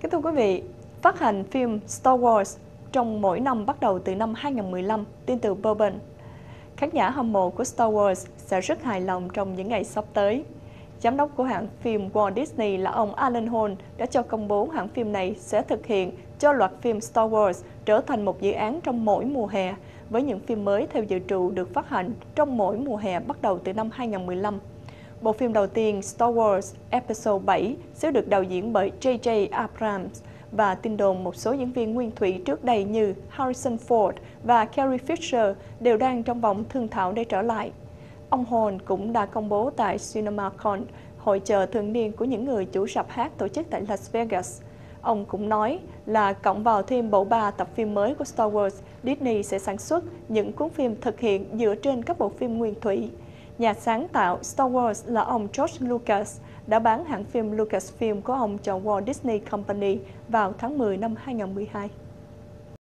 Kính thưa quý vị, phát hành phim Star Wars trong mỗi năm bắt đầu từ năm 2015, tin từ Bourbon. Khán giả hâm mộ của Star Wars sẽ rất hài lòng trong những ngày sắp tới. Giám đốc của hãng phim Walt Disney là ông Alan Horn đã cho công bố hãng phim này sẽ thực hiện cho loạt phim Star Wars trở thành một dự án trong mỗi mùa hè, với những phim mới theo dự trù được phát hành trong mỗi mùa hè bắt đầu từ năm 2015. Bộ phim đầu tiên Star Wars Episode 7 sẽ được đạo diễn bởi J.J. Abrams và tin đồn một số diễn viên nguyên thủy trước đây như Harrison Ford và Carrie Fisher đều đang trong vòng thương thảo để trở lại. Ông Hồn cũng đã công bố tại CinemaCon, hội chợ thường niên của những người chủ sạp hát tổ chức tại Las Vegas. Ông cũng nói là cộng vào thêm bộ ba tập phim mới của Star Wars, Disney sẽ sản xuất những cuốn phim thực hiện dựa trên các bộ phim nguyên thủy. Nhà sáng tạo Star Wars là ông George Lucas đã bán hãng phim Lucasfilm của ông cho Walt Disney Company vào tháng 10 năm 2012.